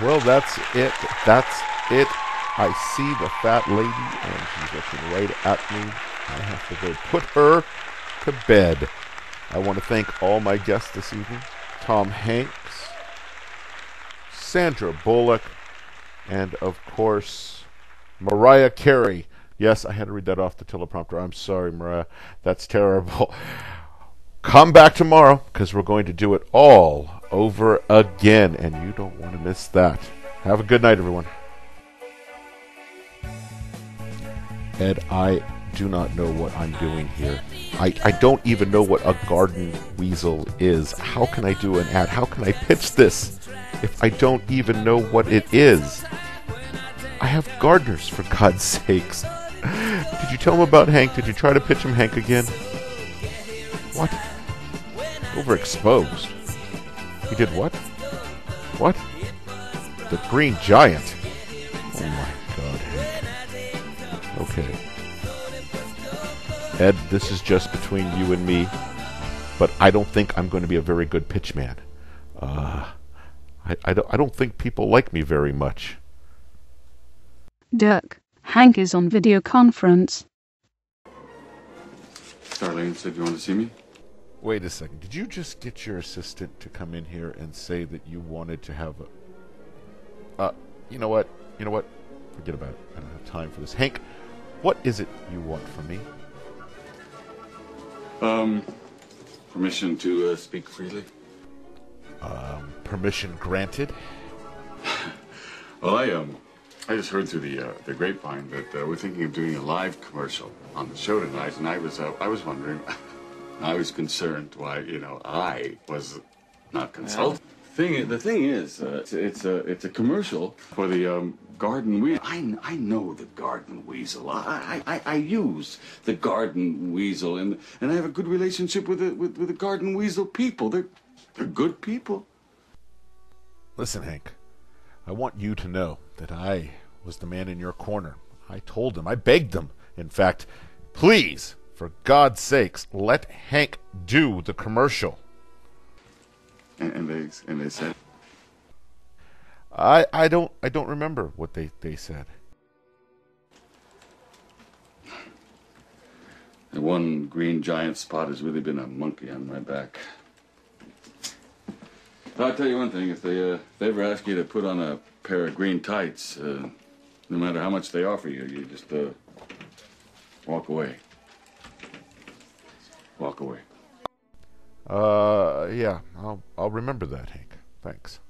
Well, that's it. That's it. I see the fat lady, and she's looking right at me. I have to go put her to bed. I want to thank all my guests this evening Tom Hanks, Sandra Bullock, and of course, Mariah Carey. Yes, I had to read that off the teleprompter. I'm sorry, Mariah. That's terrible. Come back tomorrow because we're going to do it all over again, and you don't want to miss that. Have a good night, everyone. Ed, I do not know what I'm doing here. I, I don't even know what a garden weasel is. How can I do an ad? How can I pitch this if I don't even know what it is? I have gardeners, for God's sakes. Did you tell him about Hank? Did you try to pitch him Hank again? What? Overexposed. He did what? What? The Green Giant. Oh my god, Hank. Okay. Ed, this is just between you and me, but I don't think I'm going to be a very good pitchman. Uh, I, I, don't, I don't think people like me very much. Dirk, Hank is on video conference. Darlene said you want to see me? Wait a second. Did you just get your assistant to come in here and say that you wanted to have a. Uh, you know what? You know what? Forget about it. I don't have time for this. Hank, what is it you want from me? Um, permission to uh, speak freely? Um, permission granted. well, I, um, I just heard through the, uh, the grapevine that uh, we're thinking of doing a live commercial on the show tonight, and I was, uh, I was wondering. I was concerned why, you know, I was not consulted. Thing, the thing is, uh, it's, it's, a it's a commercial for the um, garden weasel. I, I know the garden weasel. I, I, I use the garden weasel, and and I have a good relationship with the with, with the garden weasel people. They're they're good people. Listen, Hank, I want you to know that I was the man in your corner. I told them, I begged them, in fact, please for God's sakes, let Hank do the commercial. And, and they and they said, I I don't I don't remember what they they said. The one green giant spot has really been a monkey on my back. I'll tell you one thing: if they uh, if they ever ask you to put on a pair of green tights, uh, no matter how much they offer you, you just uh, walk away walk away. Uh, yeah, I'll I'll remember that, Hank. Thanks.